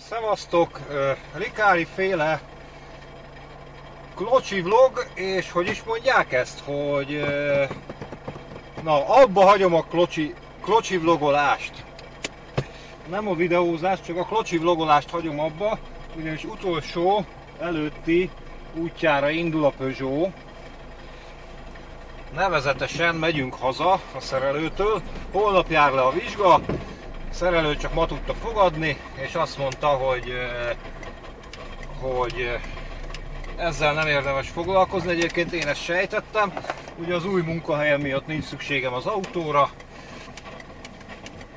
Szevasztok! Rikári féle klocsi vlog, és hogy is mondják ezt, hogy na, abba hagyom a klocsi, klocsi vlogolást. Nem a videózást, csak a klocsi vlogolást hagyom abba, ugyanis utolsó előtti útjára indul a Peugeot. Nevezetesen megyünk haza a szerelőtől, holnap jár le a vizsga, szerelő csak ma tudta fogadni, és azt mondta, hogy, hogy ezzel nem érdemes foglalkozni. Egyébként én ezt sejtettem, ugye az új munkahelyem miatt nincs szükségem az autóra,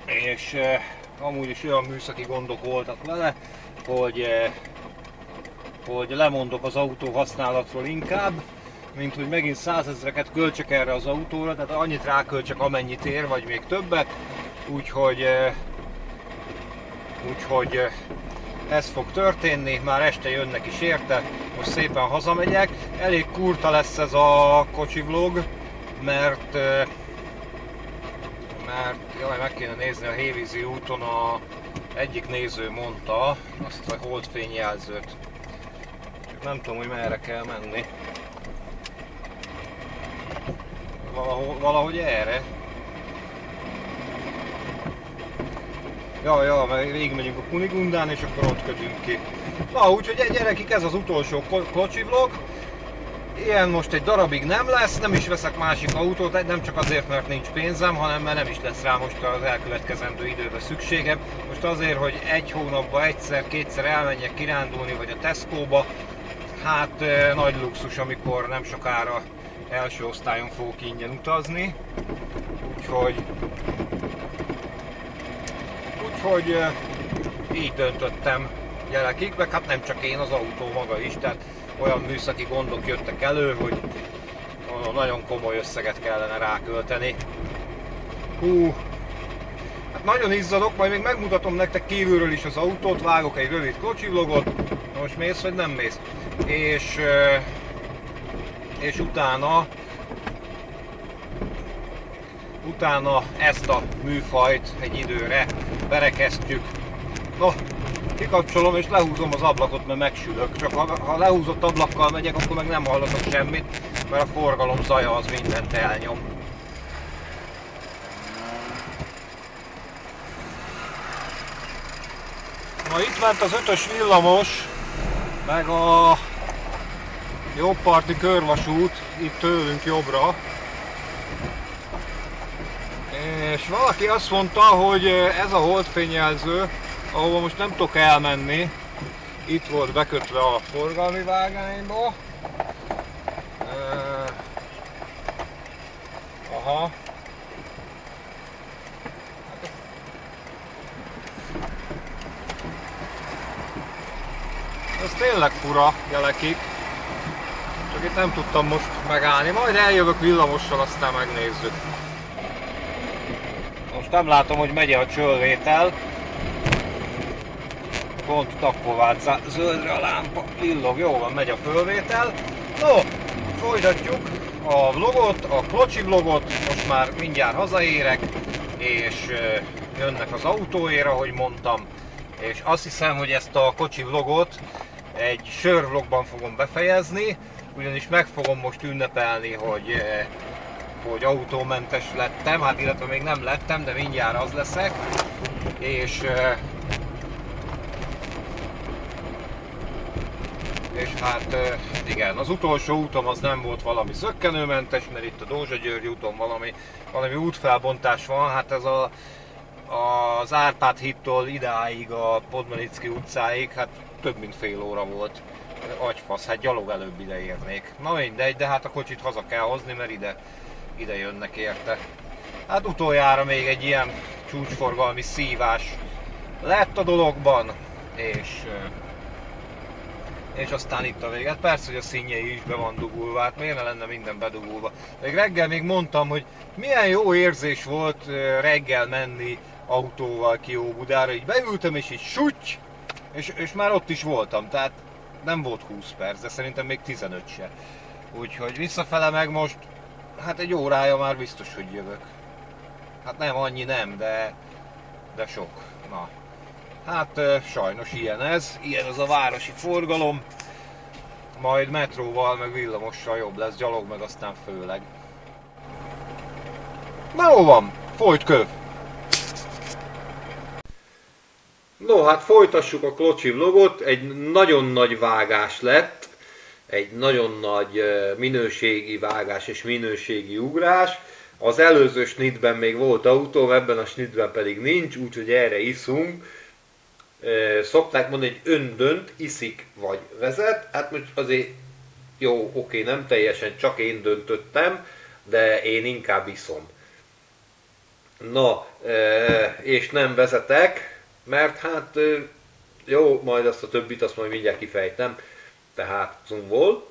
és amúgy is olyan műszaki gondok voltak vele, hogy, hogy lemondok az autó használatról inkább, mint hogy megint százezreket költsek erre az autóra, tehát annyit ráköltsek amennyit ér, vagy még többet, úgyhogy úgyhogy ez fog történni, már este jönnek is érte, most szépen hazamegyek. Elég kurta lesz ez a kocsi vlog, mert mert jaj, meg kéne nézni a Hévízi úton a egyik néző mondta azt a holdfényjelzőt. Nem tudom, hogy merre kell menni. Valahogy, valahogy erre. Ja, ja, mert végigmegyünk a Kunigundán, és akkor ott kötünk ki. Na, úgyhogy gyerekik, ez az utolsó kocsi vlog. Ilyen most egy darabig nem lesz, nem is veszek másik autót, nem csak azért, mert nincs pénzem, hanem mert nem is lesz rá most az elkövetkezendő időben szükségem. Most azért, hogy egy hónapban egyszer, kétszer elmenjek kirándulni, vagy a Tesco-ba, hát nagy luxus, amikor nem sokára első osztályon fogok ingyen utazni. Úgyhogy Úgyhogy így döntöttem gyerekig, meg hát nem csak én, az autó maga is, tehát olyan műszaki gondok jöttek elő, hogy nagyon komoly összeget kellene rákölteni. Hú, hát nagyon izzadok, majd még megmutatom nektek kívülről is az autót, vágok egy rövid kocsi vlogot, most mész vagy nem mész. És, és utána utána ezt a műfajt egy időre berekeztjük. No, kikapcsolom és lehúzom az ablakot, mert megsülök. Csak ha, ha lehúzott ablakkal megyek, akkor meg nem hallatok semmit, mert a forgalom zaja az mindent elnyom. Na itt ment az ötös villamos, meg a jobbparti körvasút, itt tőlünk jobbra, és valaki azt mondta, hogy ez a holdfényjelző, ahova most nem tudok elmenni, itt volt bekötve a forgalmi vágányba. aha. Ez tényleg fura jelekik. Csak itt nem tudtam most megállni. Majd eljövök villamossal, aztán megnézzük nem látom, hogy megy a csölvétel. Pont vált zöldre a lámpa, villog, jó van, megy a fölvétel. No, folytatjuk a vlogot, a klocsi vlogot, most már mindjárt hazaérek, és jönnek az autóért, ahogy mondtam, és azt hiszem, hogy ezt a kocsi vlogot egy sörvlogban fogom befejezni, ugyanis meg fogom most ünnepelni, hogy hogy autómentes lettem, hát illetve még nem lettem, de mindjárt az leszek. És és hát igen, az utolsó útom az nem volt valami zöggenőmentes, mert itt a Dózsa György úton valami, valami útfelbontás van, hát ez a, az Árpád hittól idáig a Podmanicki utcáig, hát több mint fél óra volt. Agyfasz, hát gyalog előbb ide érnék. Na mindegy, de hát a kocsit haza kell hozni, mert ide ide jönnek érte. Hát utoljára még egy ilyen csúcsforgalmi szívás lett a dologban, és és aztán itt a véget. Persze, hogy a színjei is be van dugulva, hát miért ne lenne minden bedugulva. Még reggel még mondtam, hogy milyen jó érzés volt reggel menni autóval ki Óbudára, így beültem és így suty, és, és már ott is voltam, tehát nem volt 20 perc, de szerintem még 15 se. Úgyhogy visszafele meg most Hát egy órája már biztos, hogy jövök. Hát nem, annyi nem, de, de sok. Na. Hát sajnos ilyen ez, ilyen az a városi forgalom. Majd metróval, meg villamossal jobb lesz, gyalog meg aztán főleg. Na jó van, folyt köv! No, hát folytassuk a Klocsi vlogot, egy nagyon nagy vágás lett, egy nagyon nagy minőségi vágás és minőségi ugrás. Az előző snitben még volt autó, ebben a snitben pedig nincs, úgyhogy erre iszunk. Szokták mondani, hogy ön dönt, iszik vagy vezet. Hát most azért jó, oké, nem teljesen csak én döntöttem, de én inkább iszom. Na, és nem vezetek, mert hát jó, majd azt a többit azt majd mindjárt kifejtem. Tehát zoomból.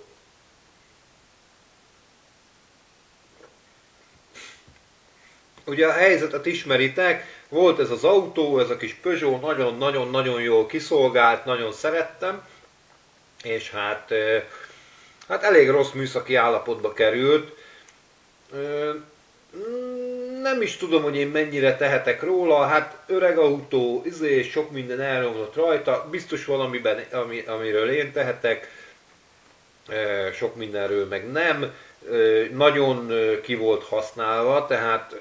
Ugye a helyzetet ismeritek, volt ez az autó, ez a kis Peugeot, nagyon-nagyon-nagyon jól kiszolgált, nagyon szerettem, és hát, hát elég rossz műszaki állapotba került. Nem is tudom, hogy én mennyire tehetek róla, hát öreg autó, izé, sok minden elromlott rajta, biztos valamiben, ami, amiről én tehetek, sok mindenről meg nem. Nagyon ki volt használva, tehát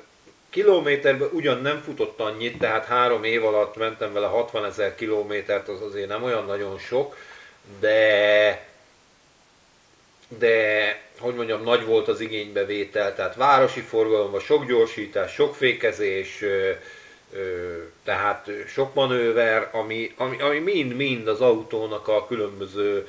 kilométerben ugyan nem futott annyit, tehát három év alatt mentem vele 60 ezer kilométert, az azért nem olyan nagyon sok, de de hogy mondjam, nagy volt az igénybevétel, tehát városi forgalomban sok gyorsítás, sok fékezés, tehát sok manőver, ami, ami, ami mind-mind az autónak a különböző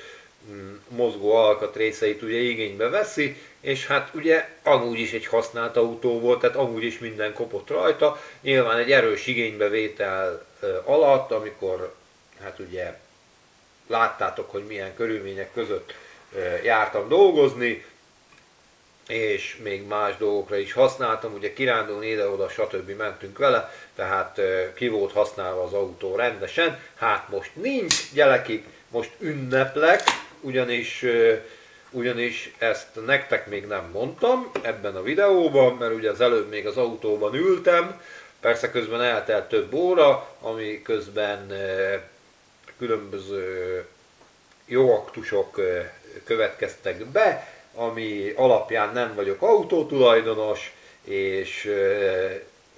mozgó alkatrészeit ugye igénybe veszi, és hát ugye amúgy is egy használt autó volt, tehát amúgy is minden kopott rajta. Nyilván egy erős igénybevétel alatt, amikor hát ugye láttátok, hogy milyen körülmények között jártam dolgozni, és még más dolgokra is használtam, ugye kirándulni ide-oda, stb. mentünk vele, tehát ki volt használva az autó rendesen, hát most nincs, gyerekik, most ünneplek, ugyanis ugyanis ezt nektek még nem mondtam ebben a videóban, mert ugye az előbb még az autóban ültem, persze közben eltelt több óra, ami közben különböző jó aktusok következtek be, ami alapján nem vagyok autótulajdonos, és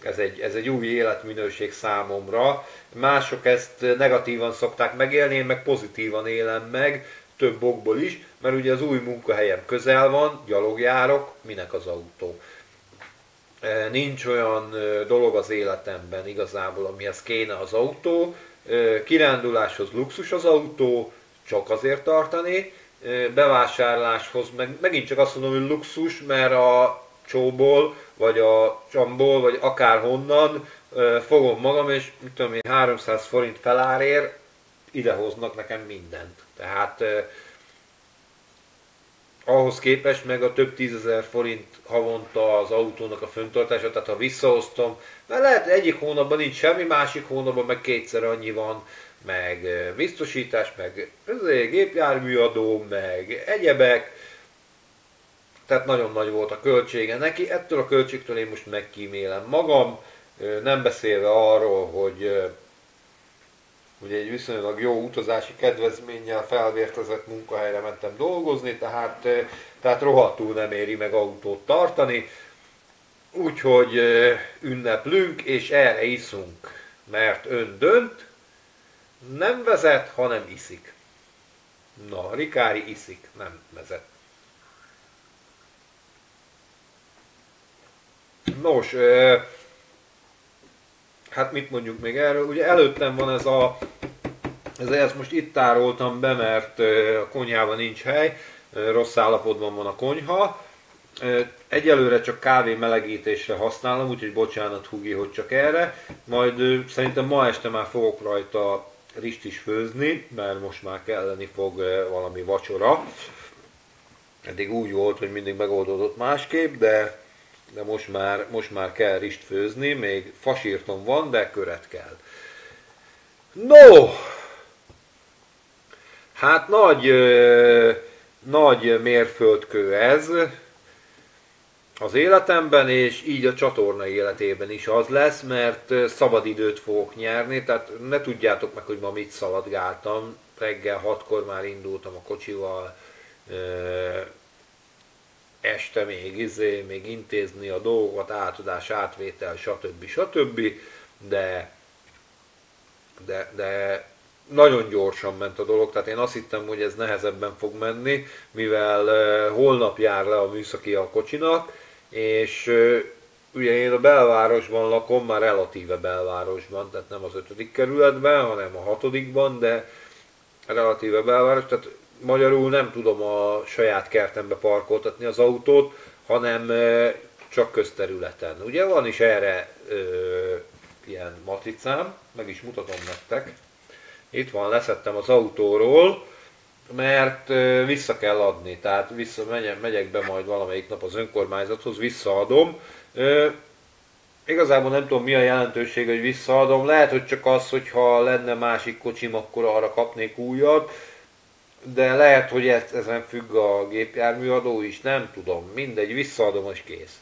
ez egy, ez egy új életminőség számomra. Mások ezt negatívan szokták megélni, én meg pozitívan élem meg, több okból is, mert ugye az új munkahelyem közel van, gyalogjárok, minek az autó. Nincs olyan dolog az életemben igazából, amihez kéne az autó. Kiránduláshoz luxus az autó, csak azért tartani, bevásárláshoz, meg megint csak azt mondom, hogy luxus, mert a csóból, vagy a csamból, vagy akárhonnan fogom magam, és mit tudom én, 300 forint felárér idehoznak nekem mindent. Tehát ahhoz képest meg a több tízezer forint havonta az autónak a föntartása, tehát ha visszahoztam, mert lehet egyik hónapban nincs semmi, másik hónapban meg kétszer annyi van, meg biztosítás, meg gépjárműadó, meg egyebek, tehát nagyon nagy volt a költsége neki, ettől a költségtől én most megkímélem magam, nem beszélve arról, hogy ugye egy viszonylag jó utazási kedvezménnyel felvértezett munkahelyre mentem dolgozni, tehát, tehát rohadtul nem éri meg autót tartani, úgyhogy ünneplünk és erre iszunk, mert ön dönt, nem vezet, hanem iszik. Na, Rikári iszik, nem vezet. Nos, hát mit mondjuk még erről? Ugye előttem van ez a, ez, ezt most itt tároltam be, mert a konyhában nincs hely, rossz állapotban van a konyha. Egyelőre csak kávé melegítésre használom, úgyhogy bocsánat Hugi, hogy csak erre. Majd szerintem ma este már fogok rajta rist is főzni, mert most már kelleni fog valami vacsora. Eddig úgy volt, hogy mindig megoldódott másképp, de de most már, most már kell rist főzni, még fasírtom van, de köret kell. No! Hát nagy, nagy mérföldkő ez, az életemben, és így a csatorna életében is az lesz, mert szabadidőt fogok nyerni, tehát ne tudjátok meg, hogy ma mit szaladgáltam. Reggel hatkor már indultam a kocsival, este még, izé, még intézni a dolgokat, átadás, átvétel, stb. stb. De, de, de nagyon gyorsan ment a dolog, tehát én azt hittem, hogy ez nehezebben fog menni, mivel holnap jár le a műszaki a kocsinak, és ugye én a belvárosban lakom, már relatíve belvárosban, tehát nem az ötödik kerületben, hanem a hatodikban, de relatíve belváros, tehát magyarul nem tudom a saját kertembe parkoltatni az autót, hanem csak közterületen. Ugye van is erre ö, ilyen matricám, meg is mutatom nektek. Itt van, leszettem az autóról, mert ö, vissza kell adni, tehát vissza, megyek, megyek be majd valamelyik nap az önkormányzathoz, visszaadom. Ö, igazából nem tudom mi a jelentőség, hogy visszaadom, lehet, hogy csak az, hogyha lenne másik kocsim, akkor arra kapnék újat, de lehet, hogy ez, ezen függ a gépjárműadó is, nem tudom, mindegy, visszaadom, és kész.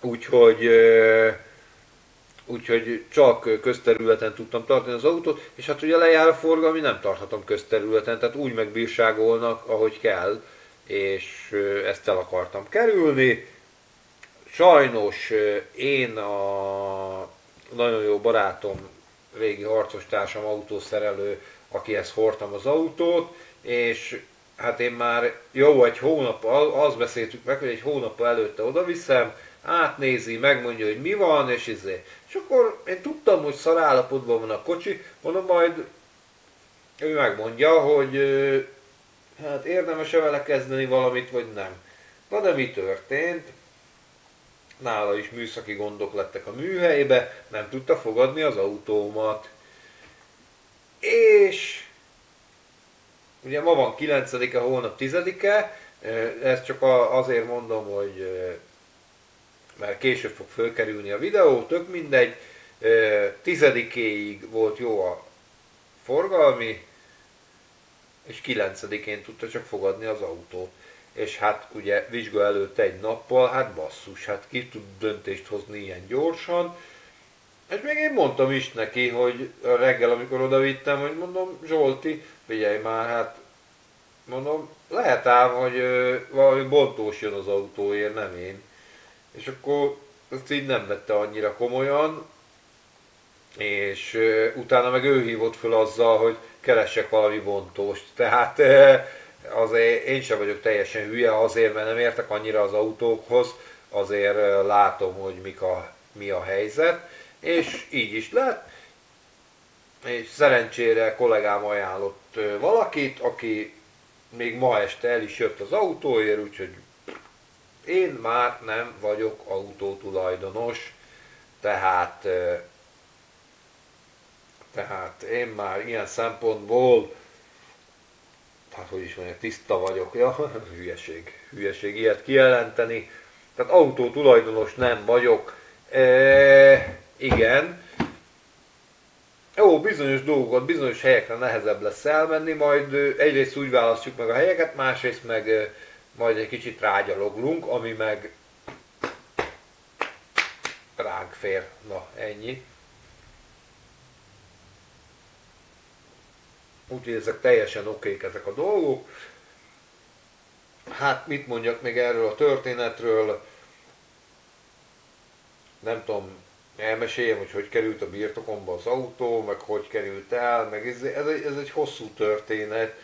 Úgyhogy, úgyhogy csak közterületen tudtam tartani az autót, és hát ugye lejár a forgalmi, nem tarthatom közterületen, tehát úgy megbírságolnak, ahogy kell, és ezt el akartam kerülni. Sajnos én a nagyon jó barátom, régi harcos társam, autószerelő, akihez hordtam az autót, és hát én már jó egy hónap, azt beszéltük meg, hogy egy hónap előtte oda viszem, átnézi, megmondja, hogy mi van, és izé. És akkor én tudtam, hogy szarállapotban van a kocsi, mondom majd ő megmondja, hogy hát érdemes-e vele kezdeni valamit, vagy nem. Na de mi történt? Nála is műszaki gondok lettek a műhelybe, nem tudta fogadni az autómat. És ugye ma van 9-e, holnap 10-e, ezt csak azért mondom, hogy mert később fog fölkerülni a videó, tök mindegy, tizedikéig volt jó a forgalmi, és 9-én tudta csak fogadni az autót. És hát ugye vizsga előtt egy nappal, hát basszus, hát ki tud döntést hozni ilyen gyorsan, és még én mondtam is neki, hogy reggel, amikor oda vittem, hogy mondom, Zsolti, figyelj már, hát mondom, lehet ám, hogy ö, valami bontós jön az autóért, nem én. És akkor ezt így nem vette annyira komolyan, és ö, utána meg ő hívott föl azzal, hogy keressek valami bontóst. Tehát ö, azért én sem vagyok teljesen hülye, azért, mert nem értek annyira az autókhoz, azért látom, hogy mik a, mi a helyzet és így is lett. És szerencsére kollégám ajánlott valakit, aki még ma este el is jött az autóért, úgyhogy én már nem vagyok autótulajdonos, tehát tehát én már ilyen szempontból, hát hogy is mondjam, tiszta vagyok, ja, hülyeség, hülyeség ilyet kijelenteni, tehát autótulajdonos nem vagyok, e, igen. Jó, bizonyos dolgokat, bizonyos helyekre nehezebb lesz elmenni, majd egyrészt úgy választjuk meg a helyeket, másrészt meg majd egy kicsit rágyaloglunk, ami meg ránk fér. Na, ennyi. Úgyhogy ezek teljesen okék ezek a dolgok. Hát mit mondjak még erről a történetről? Nem tudom, elmeséljem, hogy hogy került a birtokomba az autó, meg hogy került el, meg ez, ez, egy, ez egy hosszú történet.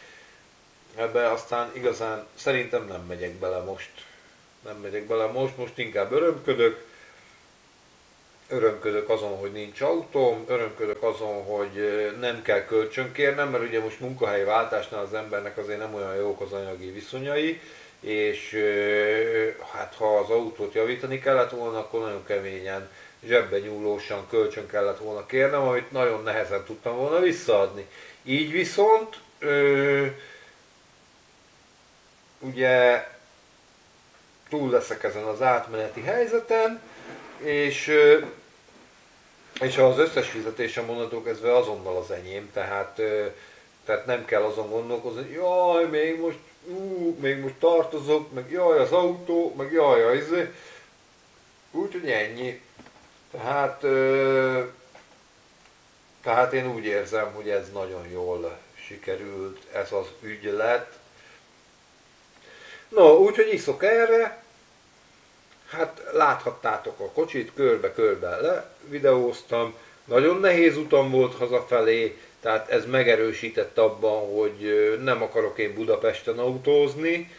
Ebbe aztán igazán szerintem nem megyek bele most. Nem megyek bele most, most inkább örömködök. Örömködök azon, hogy nincs autóm, örömködök azon, hogy nem kell kölcsönkérnem, mert ugye most munkahelyi váltásnál az embernek azért nem olyan jók az anyagi viszonyai, és hát ha az autót javítani kellett volna, akkor nagyon keményen zsebbe nyúlósan kölcsön kellett volna kérnem, amit nagyon nehezen tudtam volna visszaadni. Így viszont ö, ugye túl leszek ezen az átmeneti helyzeten, és, ö, és az összes fizetésem onnantól kezdve azonnal az enyém, tehát ö, Tehát nem kell azon gondolkozni, hogy jaj, még most, ú, még most tartozok, meg jaj, az autó, meg jaj, az izé. Úgyhogy ennyi. Tehát, ö, tehát én úgy érzem, hogy ez nagyon jól sikerült, ez az ügylet. No, úgyhogy iszok erre, hát láthattátok a kocsit, körbe-körbe le videóztam, nagyon nehéz utam volt hazafelé, tehát ez megerősített abban, hogy nem akarok én Budapesten autózni,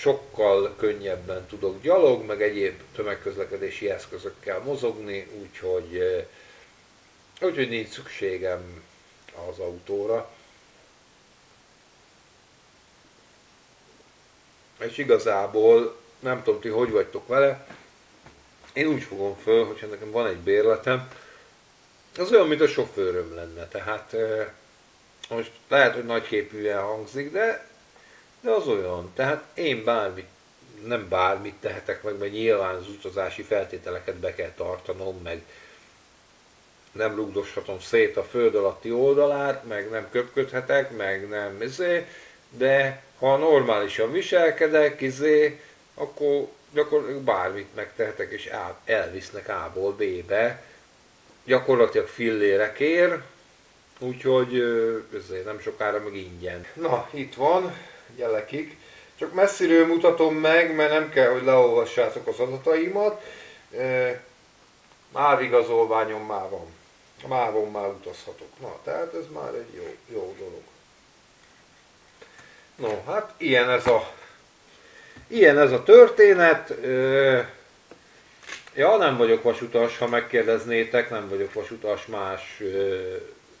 sokkal könnyebben tudok gyalog, meg egyéb tömegközlekedési eszközökkel mozogni, úgyhogy, úgyhogy nincs szükségem az autóra. És igazából nem tudom ti hogy vagytok vele, én úgy fogom föl, hogyha nekem van egy bérletem, az olyan, mint a sofőröm lenne. Tehát most lehet, hogy nagyképűen hangzik, de, de az olyan. Tehát én bármit, nem bármit tehetek meg, mert nyilván az utazási feltételeket be kell tartanom, meg nem rugdoshatom szét a föld alatti oldalát, meg nem köpködhetek, meg nem izé, de ha normálisan viselkedek, izé, akkor gyakorlatilag bármit megtehetek, és elvisznek A-ból B-be, gyakorlatilag fillérekért, úgyhogy ezért nem sokára meg ingyen. Na, itt van, gyelekik. Csak messziről mutatom meg, mert nem kell, hogy leolvassátok az adataimat. Már igazolványom már van. Mávon már utazhatok. Na, tehát ez már egy jó, jó dolog. No, hát ilyen ez a Ilyen ez a történet. Ja, nem vagyok vasutas, ha megkérdeznétek, nem vagyok vasutas, más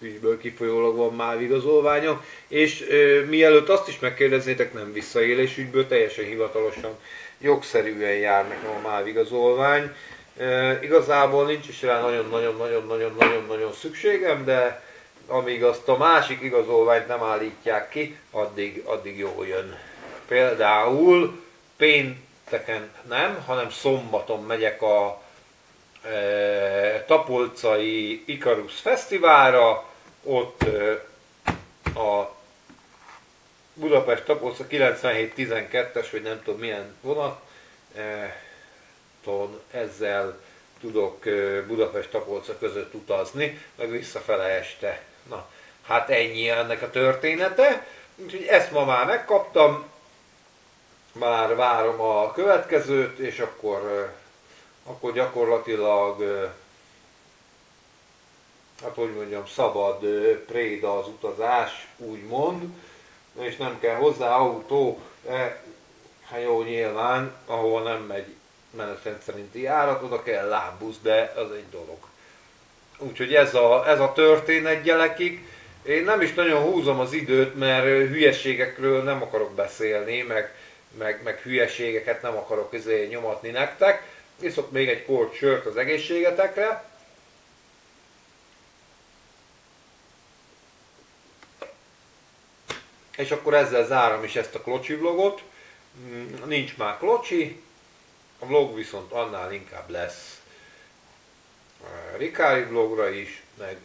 ügyből kifolyólag van már igazolványom, és ö, mielőtt azt is megkérdeznétek, nem visszaélés ügyből, teljesen hivatalosan, jogszerűen jár nekem a MÁV igazolvány. E, igazából nincs is rá nagyon-nagyon-nagyon-nagyon-nagyon szükségem, de amíg azt a másik igazolványt nem állítják ki, addig, addig jól jön. Például pénteken nem, hanem szombaton megyek a e, Tapolcai Ikarus Fesztiválra, ott a Budapest Tapolca 97-12-es, vagy nem tudom milyen vonat, e, ton, ezzel tudok Budapest Tapolca között utazni, meg visszafele este. Na, hát ennyi ennek a története. Úgyhogy ezt ma már megkaptam, már várom a következőt, és akkor, akkor gyakorlatilag, hát hogy mondjam, szabad préda az utazás, úgymond, és nem kell hozzá autó, de, hát jó, nyilván, ahol nem megy menetrend szerinti járat, oda kell lábbusz, de az egy dolog. Úgyhogy ez a, ez a történet gyelekig. Én nem is nagyon húzom az időt, mert hülyeségekről nem akarok beszélni, meg meg, meg hülyeségeket nem akarok izé nyomatni nektek. Iszok még egy kort sört az egészségetekre. És akkor ezzel zárom is ezt a klocsi vlogot. Mm, nincs már klocsi, a vlog viszont annál inkább lesz Rikári vlogra is, meg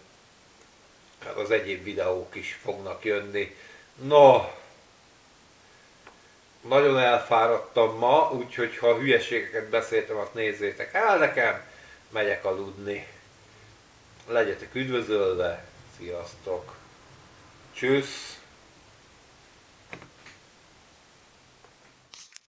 hát az egyéb videók is fognak jönni. No, nagyon elfáradtam ma, úgyhogy ha hülyeségeket beszéltem, azt nézzétek el nekem, megyek aludni. Legyetek üdvözölve, sziasztok! Csüssz!